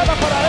granada para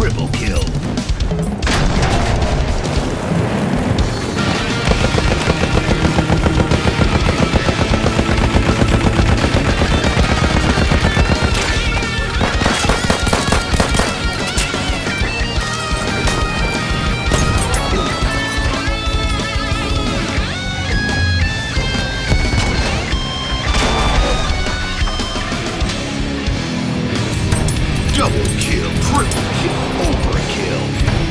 Triple kill. kill, triple kill, overkill.